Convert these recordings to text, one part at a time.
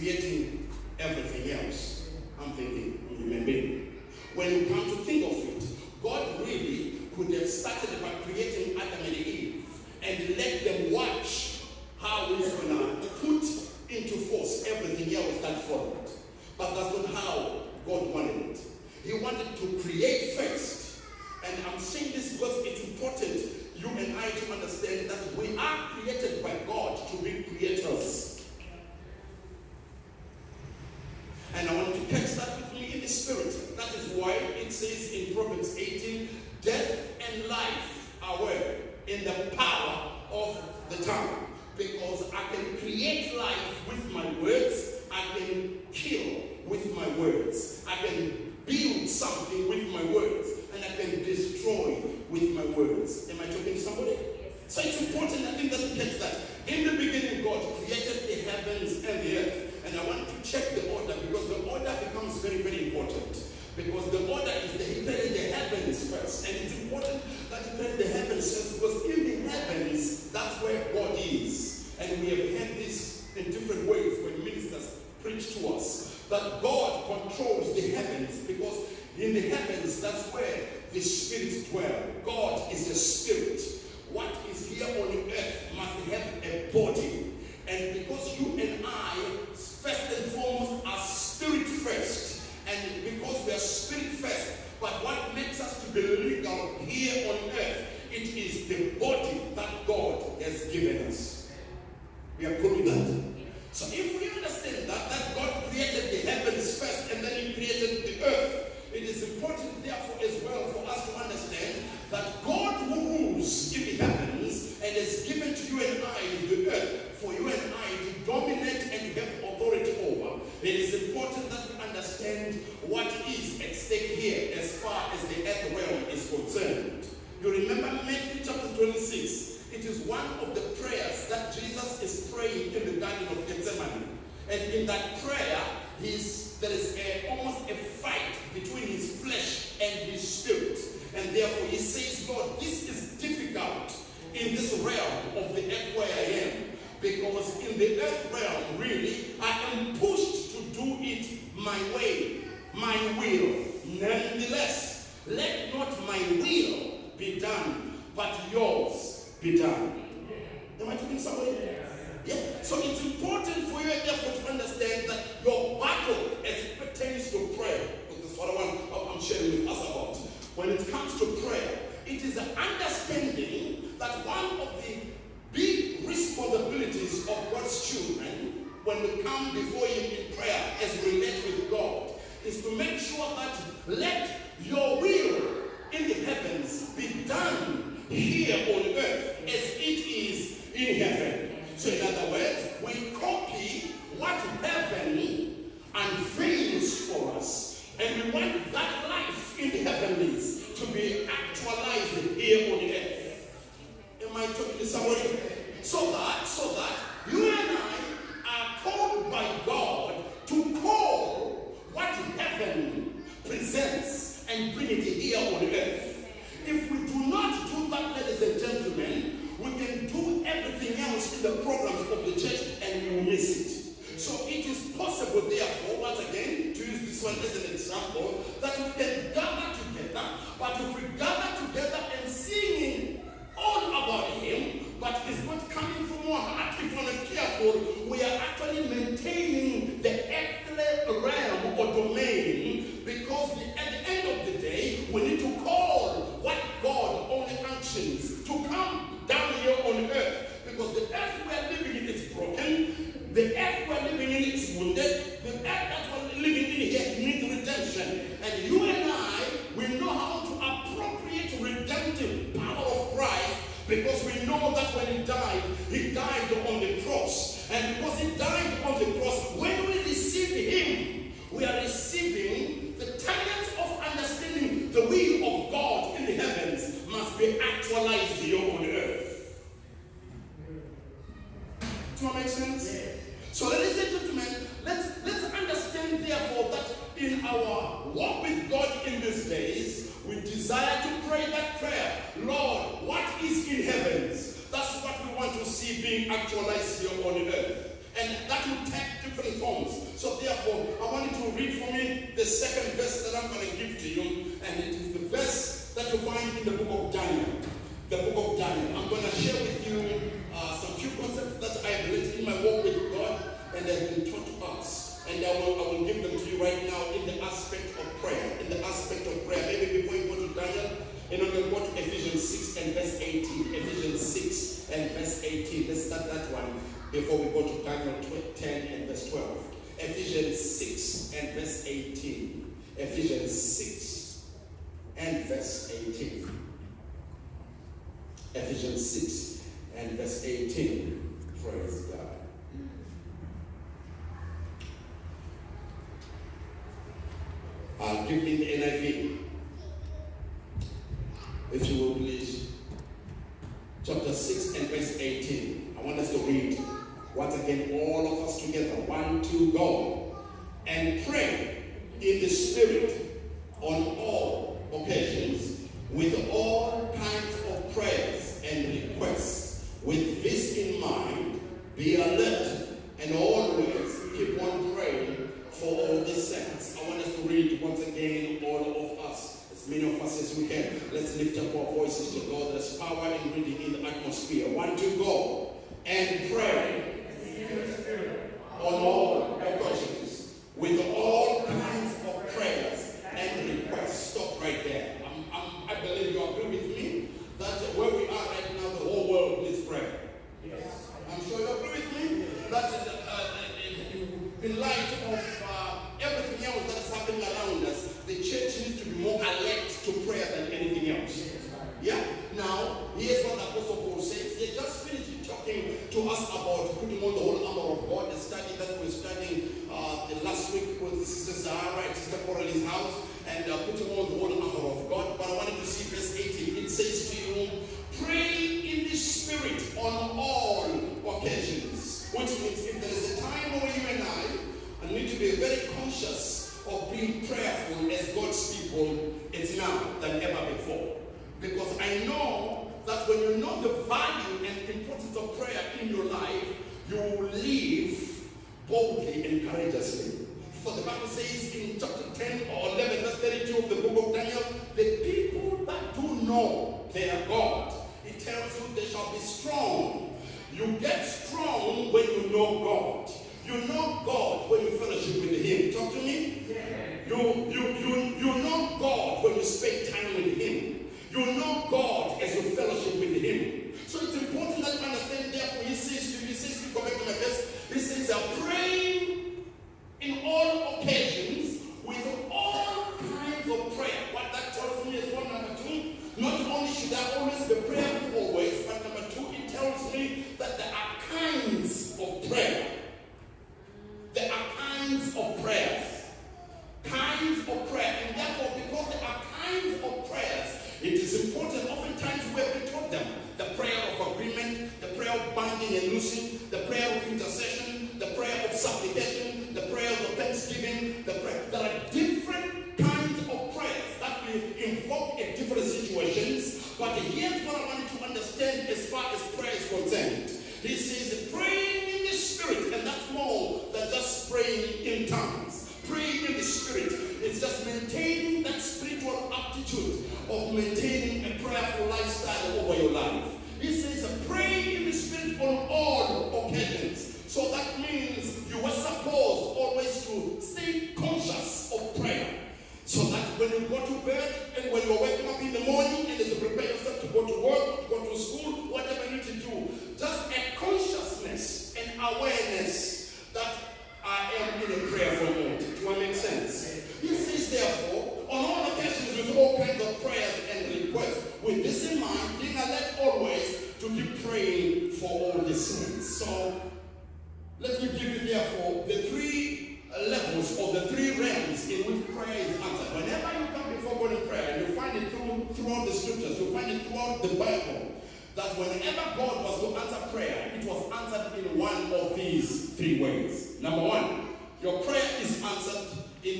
creating everything else. I'm thinking, I'm remembering. When you come to think of it, God really could have started by creating Adam and Eve and let them watch how he's going to put into force everything else that followed. But that's not how God wanted it. He wanted to create first. And I'm saying this because it's important you and I to understand that we are created by God to be creators. And I want to catch that with me in the spirit. That is why it says in Proverbs 18, death and life are where? In the power of the tongue. Because I can create life with my words, I can kill with my words, I can build something with my words, and I can destroy with my words. Am I talking to somebody? So it's important, I think, that we catch that. In the beginning, God created the heavens and the earth. And I want to check the order because the very, very important. Because the order is that he created the heavens first. And it's important that he created the heavens first because in the heavens, that's where God is. And we have heard this in different ways when ministers preach to us. That God controls the heavens because in the heavens, that's where the spirits dwell. God is a spirit. What is here on earth must have a body. And because you and I, first and foremost, are spirit first, because we are spirit first, but what makes us to be legal here on earth, it is the body that God has given us. We are proving that. So if we understand that, that God created the heavens first and then he created the earth, it is important therefore as well for us to understand that God who rules in the heavens and has given to you and I the earth for you and I to dominate and have authority over, it is important that we understand what is at stake here as far as the earth realm is concerned. You remember Matthew chapter 26. It is one of the prayers that Jesus is praying in the Garden of Gethsemane. And in that prayer, he's, there is a, almost a fight between his flesh and his spirit. And therefore he says, Lord, this is difficult in this realm of the earth where I am. Because in the earth realm, really, I am pushed to do it my way, my will. Nonetheless, let not my will be done, but yours be done. Am I talking to somebody? Yeah. So it's important for you therefore to understand that your battle as it pertains to prayer, this is what I I'm sharing with us about. When it comes to prayer, it is an understanding that one of the big responsibilities of God's children when we come before Him in prayer as we relate with God is to make sure that let your will in the heavens be done here on earth as it is in heaven. So, in other words, we copy what heaven and unveils for us, and we want that life in the heavenlies to be actualized here on earth. Am I talking to somebody? So that Some that when he died, he verse 18. Let's start that one before we go to Daniel 10 and verse 12. Ephesians 6 and verse 18. Ephesians 6 and verse 18. Ephesians 6 and verse 18. Praise God. I'll give in NIV. If you will please 6 and verse 18. I want us to read once again, all of us together. One, two, go. And pray in the Spirit on all occasions with all kinds of prayers and requests. With this in mind, be alert and always keep on praying for all the saints. I want us to read once again, all of us, as many of us as we can. Let's lift up our voices to God. There's power in breathing in the atmosphere. One you go and pray on all He says, praying in the spirit, and that's more than just praying in tongues.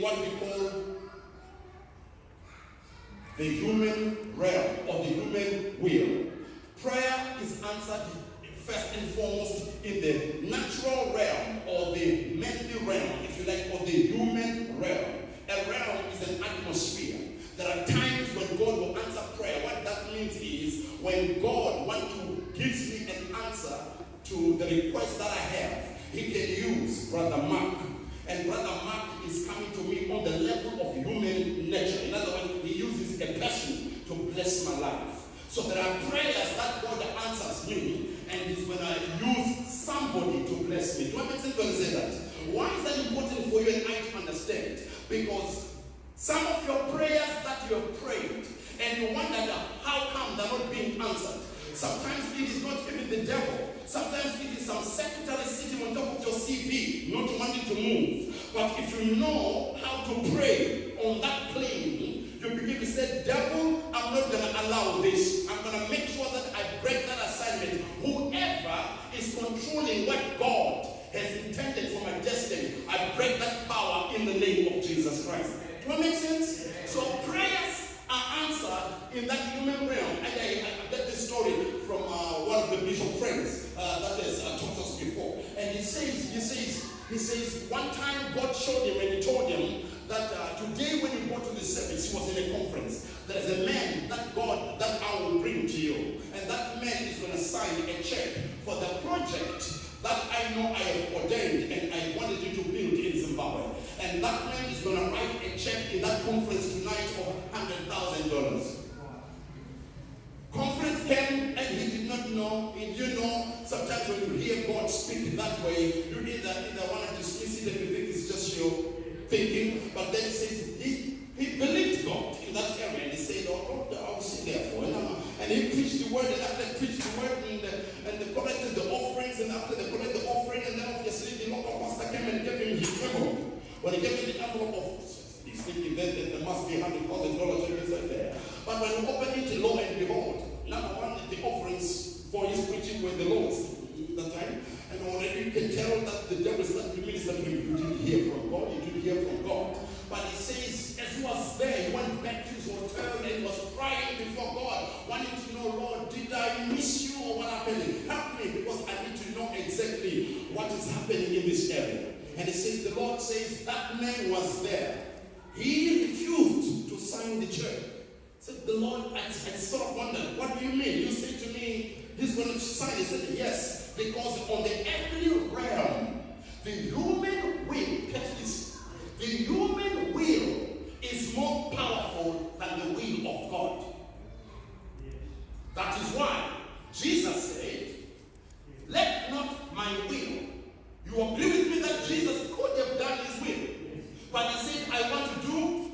What we call the human realm or the human will. Prayer is answered first and foremost in the natural realm or the mental realm, if you like, or the human realm. A realm is an atmosphere. There are times when God will answer prayer. What that means is when God wants to give me an answer to the request that I have, He can use Brother Mark. And Brother Mark is coming to me on the level of human nature. In other words, he uses a person to bless my life. So there are prayers that God answers me, and it's when I use somebody to bless me. Do I make sense when I say that? Why is that important for you and I to understand? Because some of your prayers that you have prayed, and you wonder how come they're not being answered. Sometimes it is not even the devil. Sometimes it is some secretary sitting on top of your CV, not wanting to move. But if you know how to pray on that plane, you begin to say, Devil, I'm not going to allow this. I'm going to make sure that I break that assignment. Whoever is controlling what God has intended for my destiny, I break that power in the name of Jesus Christ. Do that make sense? So prayers are answered in that human realm. And I, I get this story from uh, one of the bishop friends uh, that has uh, taught us before. And he says, he says, he says, one time God showed him and he told him that uh, today when you go to the service, he was in a conference. There is a man that God, that I will bring to you. And that man is going to sign a check for the project that I know I have ordained and I wanted you to build in Zimbabwe. And that man is going to write a check in that conference tonight of $100,000. Conference came and he did not know. And you know, sometimes when you hear God speak that way, you either, either want to dismiss it and just your thinking, but then he says he, he believed God in that area and he said, Oh, I will sit there for it. And he preached the word, and after he preached the word, and, uh, and they collected the offerings, and after they collected the offering, and then obviously the local pastor came and gave him his envelope. When he gave him the envelope of he's thinking that, that there must be hundred thousand dollars inside there. But when he opened it, lo and behold, number one, the offerings for his preaching were the lowest that time. And already you can tell that the devil started to minister to him. You didn't hear from God, you didn't hear from God. But he says, as he was there, he went back to his hotel and was crying before Wanting to know, Lord, did I miss you or what happened? Help me because I need to know exactly what is happening in this area. And he says, the Lord says, that man was there. He refused to sign the check. So the Lord, I, I sort of wondered, what do you mean? You say to me, he's going to sign. He said, yes. Because on the earthly realm, the human will, catch this, the human will is more powerful than the will of God. That is why Jesus said, Let not my will. You agree with me that Jesus could have done his will. But he said, I want to do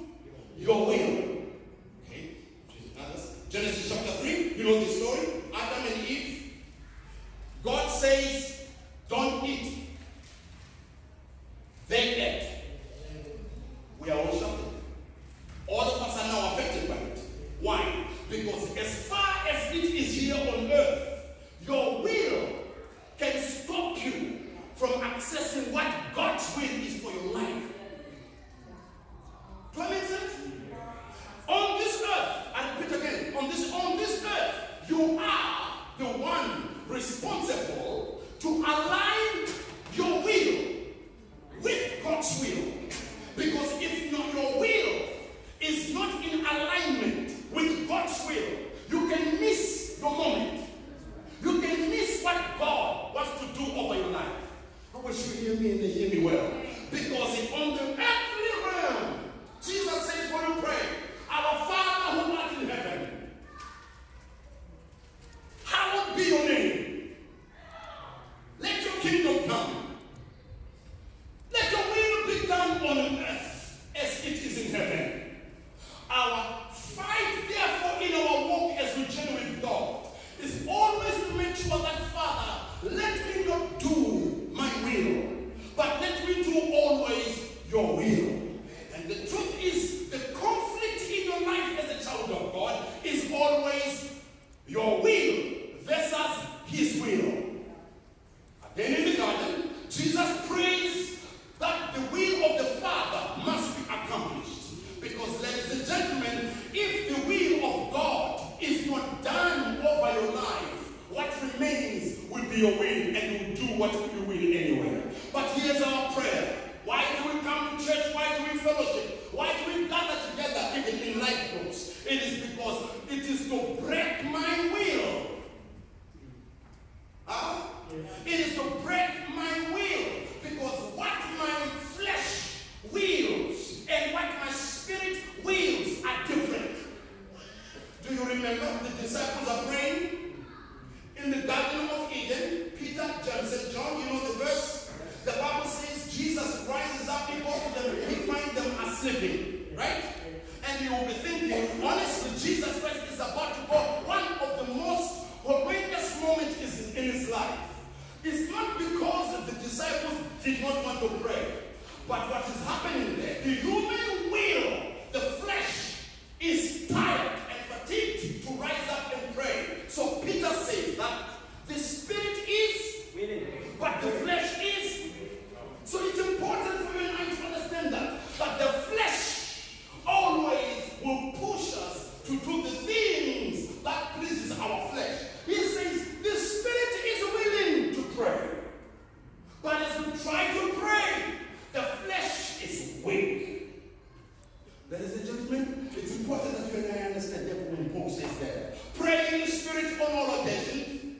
that when Paul says that. Pray in the spirit on all occasions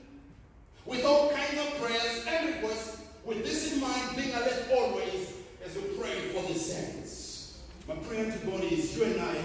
with all kinds of prayers and requests, with this in mind, being alert always as we pray for the saints. My prayer to God is you and I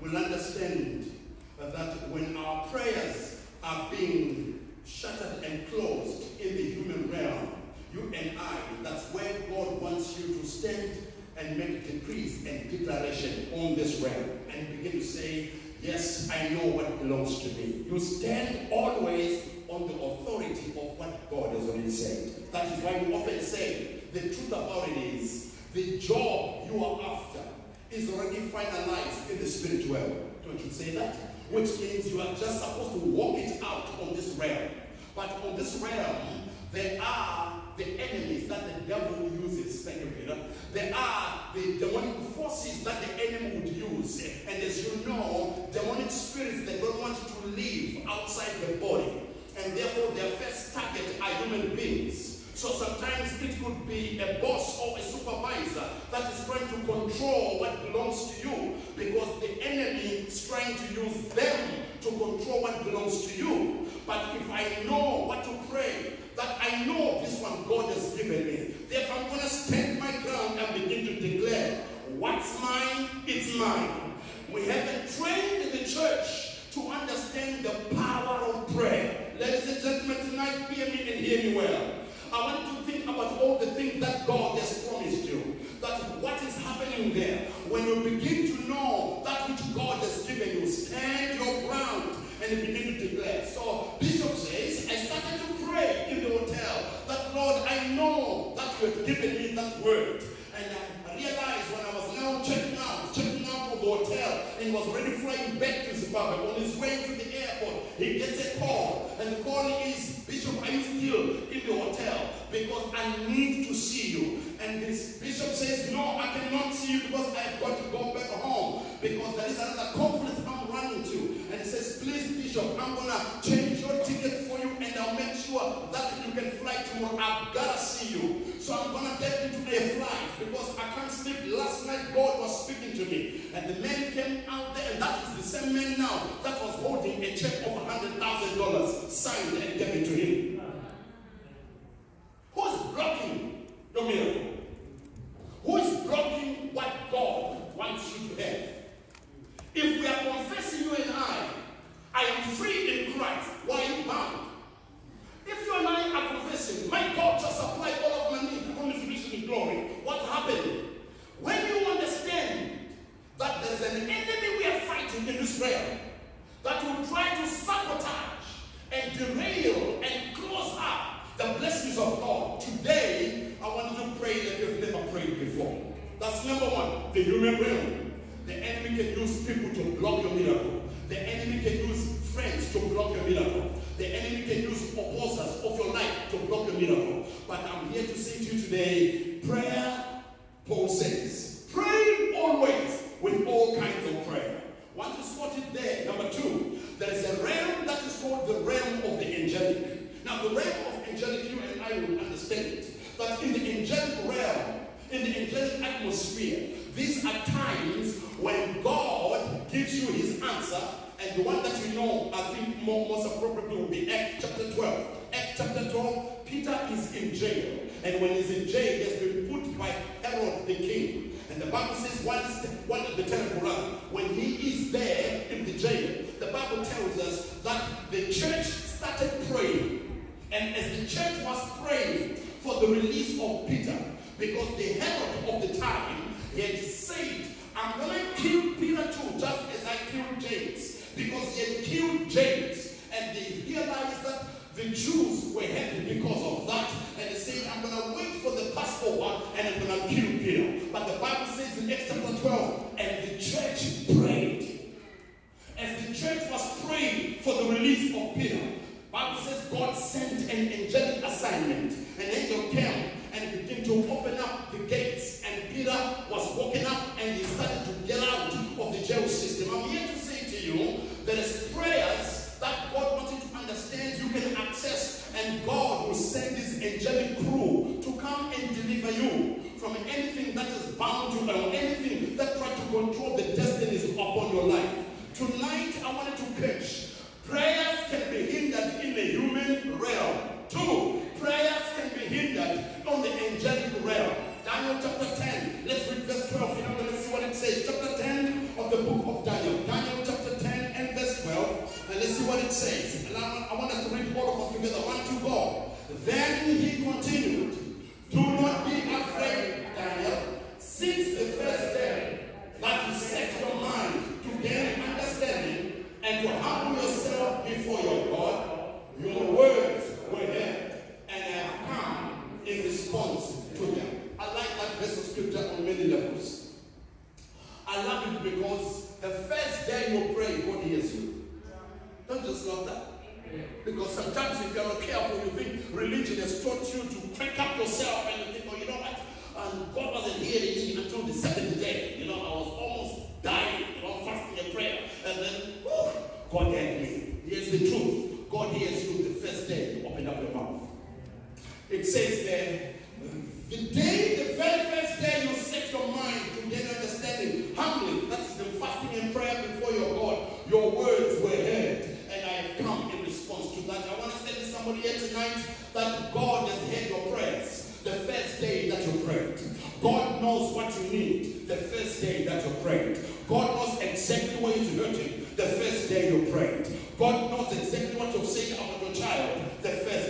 will understand that when our prayers are being shuttered and closed in the human realm, you and I, that's where God wants you to stand and make decrees and declaration on this realm and begin to say, Yes, I know what belongs to me. You stand always on the authority of what God has already said. That is why we often say the truth about it is the job you are after is already finalized in the spiritual realm. Don't you say that? Which means you are just supposed to walk it out on this realm. But on this realm, there are the enemies that the devil uses. Thank you, Peter. There are the demonic forces that the enemy would use. And as you know, demonic spirits they don't want to live outside the body and therefore their first target are human beings. So sometimes it could be a boss or a supervisor that is trying to control what belongs to you because the enemy is trying to use them to control what belongs to you. But if I know what to pray, that I know this one God has given me, therefore I'm going to stand my ground and begin to declare, what's mine, it's mine. We haven't trained in the church to understand the power of prayer. Ladies and gentlemen, tonight hear me and hear me well. I want you to think about all the things that God has promised you. That what is happening there. When you begin to know that which God has given you, stand your ground and begin to declare. So Bishop says, I started to pray Lord, I know that you have given me that word. And I realized when I was now checking out, checking out of the hotel and was already flying back to Zimbabwe on his way to the airport, he gets a call. And the call is, Bishop, are you still in the hotel? Because I need to see you. And this bishop says, no, I cannot see you because I've got to go back home. Because there is another conference I'm running to. And he says, please, Bishop, I'm going to change sure that you can fly tomorrow. I've got to see you. So I'm going to get into a flight because I can't sleep. Last night, God was speaking to me. And the man came out there, and that is the same man now that was holding a check of $100,000 signed and given to him. Who's blocking your miracle? Who is blocking what God wants you to have? If we are confessing you and I, I am free in Christ, why are you bound? If you and I are confessing, my God shall supply all of my needs according to his in glory, what's happening? When you understand that there's an enemy we are fighting in Israel that will try to sabotage and derail and close up the blessings of God, today I want you to pray that you've never prayed before. That's number one, the human realm. The enemy can use people to block your miracle. The enemy can use friends to block your miracle. The enemy can use opposers of your miracle. But I'm here to say to you today, prayer, Paul says, pray always with all kinds of prayer. Once you spot it there, number two, there is a realm that is called the realm of the angelic. Now, the realm of angelic that in the angelic realm, in the angelic atmosphere, these are times when God gives you his answer, and the one that you know, I think more, most appropriately will be Acts chapter 12. Acts chapter 12, Peter is in jail. And when he's in jail, he has been put by Herod the king. And the Bible says one of the terrible brother, when he is there in the jail, the Bible tells us that the church started praying. And as the church was praying for the release of Peter, because the Herod of the time had said, I'm going to kill Peter too, just as I killed James. Because he had killed James. And they realized that the Jews were happy because of that. And they said, I'm going to wait for the Passover and I'm going to kill Peter. Acts chapter 12,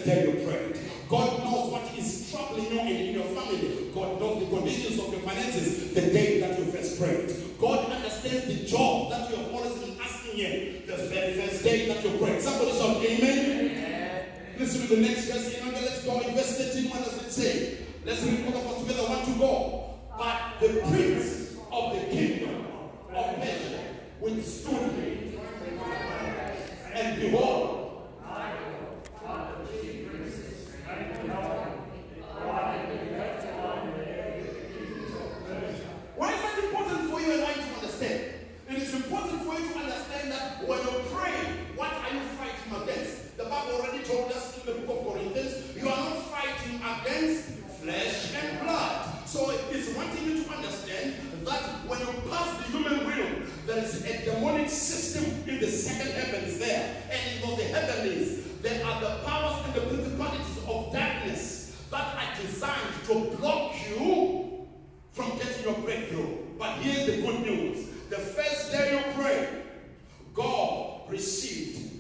the you prayed. God knows what is troubling you in your family. God knows the conditions of your finances the day that you first prayed. God understands the job that you have always been asking Him the very first day that you prayed. Somebody shout Amen. Amen. Listen to the next verse. You know, let's go in verse 13. What does it say? Let's read all of us together. One to go. But the prince of the kingdom of Persia withstood me. And behold, Why is that important for you and I to understand? It is important for you to understand that when you pray, what are you fighting against? The Bible already told us in the book of Corinthians, you are not fighting against flesh and blood. So it's wanting you to understand that when you pass the human realm, there is a demonic system in the second heavens there. And in those heavenlies, there are the powers and the principalities of darkness that are designed to block you from getting your breakthrough. But here's the good news. The first day you pray, God received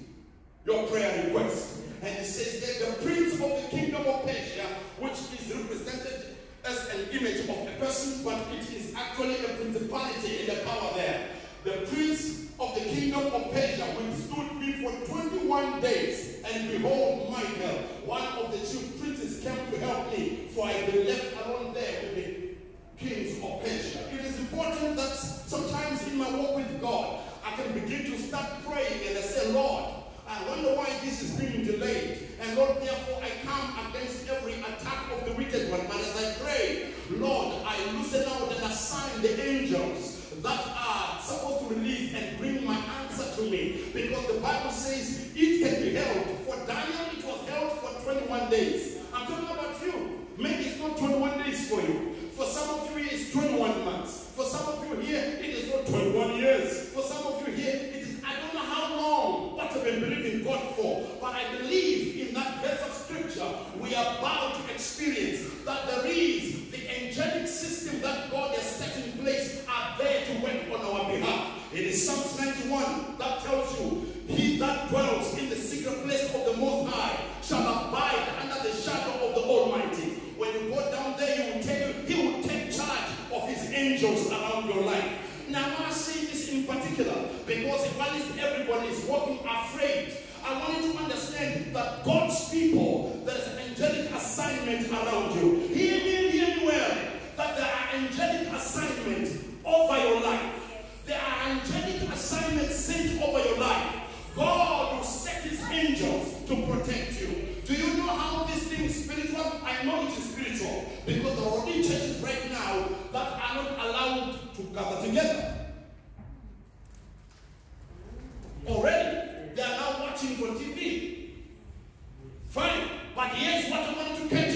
your prayer request. And it says that the prince of the kingdom of Persia, which is represented as an image of a person, but it is actually a principality in the power there. The prince of the kingdom of Persia withstood me for 21 days, and behold, Michael, one of the chief princes, came to help me, for I had been left alone there with the kings of Persia. It is important that sometimes in my walk with God, I can begin to start praying and I say, Lord, is walking afraid. I want you to understand that God's people, there is an angelic assignment around you. Hear me, hear me well. That there are angelic assignments over your life. There are angelic assignments sent over your life. God will set his angels to protect you. Do you know how this thing is spiritual? I know it is spiritual because there are only churches right now that are not allowed to govern. Fine. But here's what I want to tell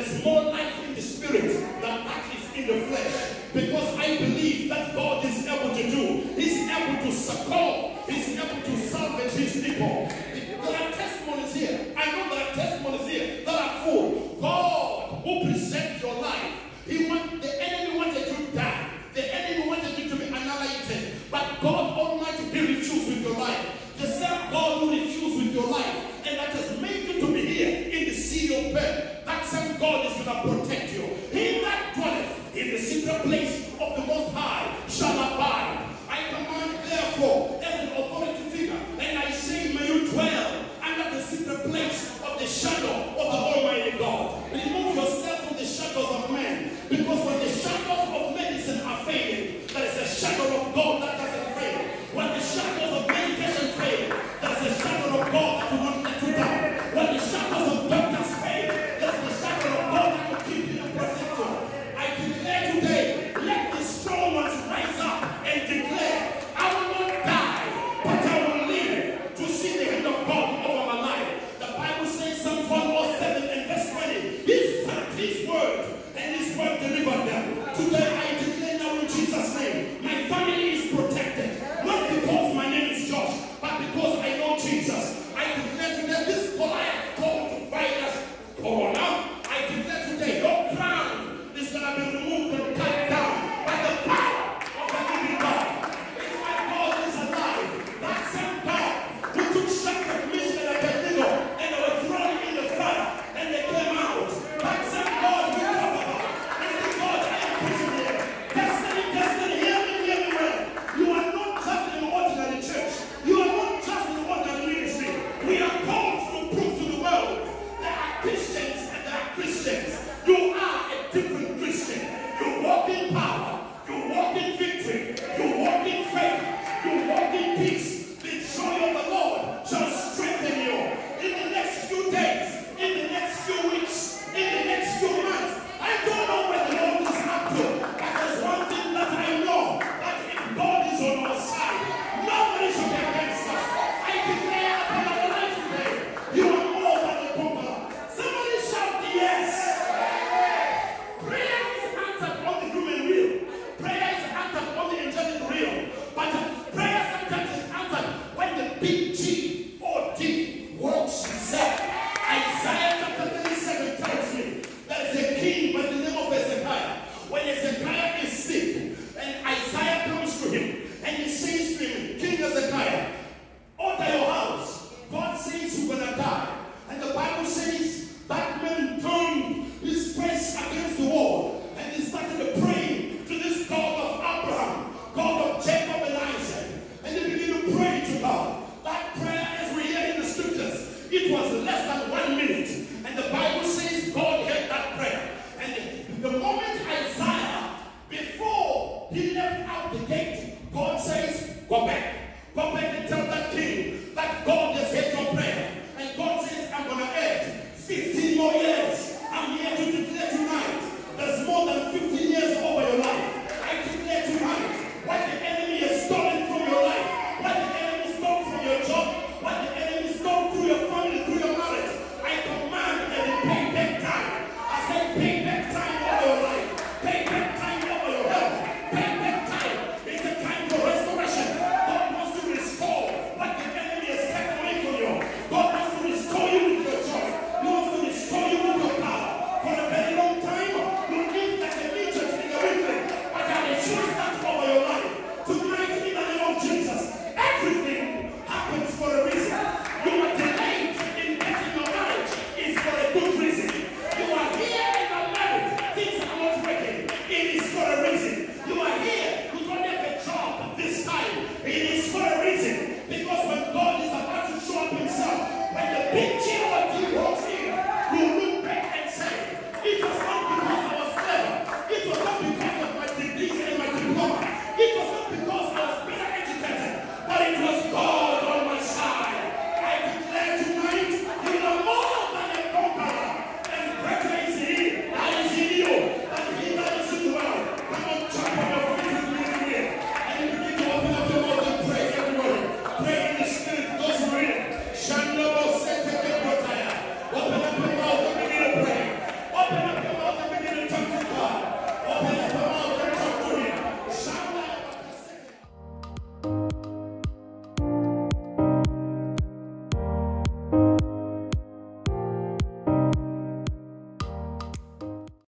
is more